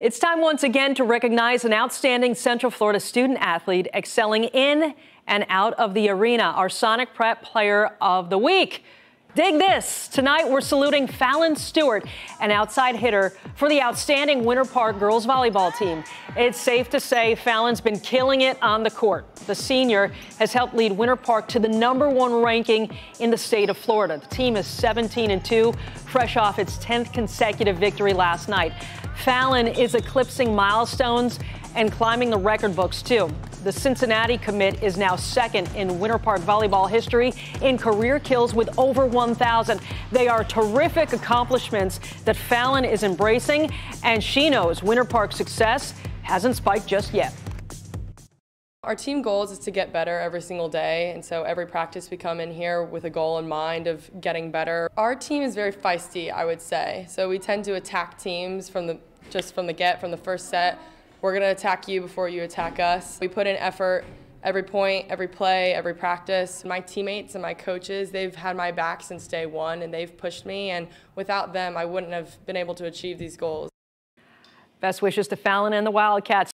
It's time once again to recognize an outstanding Central Florida student athlete excelling in and out of the arena, our Sonic Prep Player of the Week. Dig this. Tonight, we're saluting Fallon Stewart, an outside hitter for the outstanding Winter Park girls volleyball team. It's safe to say Fallon's been killing it on the court. The senior has helped lead Winter Park to the number one ranking in the state of Florida. The team is 17 and 2, fresh off its 10th consecutive victory last night. Fallon is eclipsing milestones and climbing the record books, too. The Cincinnati commit is now second in Winter Park volleyball history in career kills with over 1,000. They are terrific accomplishments that Fallon is embracing, and she knows Winter Park's success hasn't spiked just yet. Our team goals is to get better every single day, and so every practice we come in here with a goal in mind of getting better. Our team is very feisty, I would say. So we tend to attack teams from the just from the get, from the first set. We're going to attack you before you attack us. We put in effort every point, every play, every practice. My teammates and my coaches, they've had my back since day one and they've pushed me and without them I wouldn't have been able to achieve these goals. Best wishes to Fallon and the Wildcats.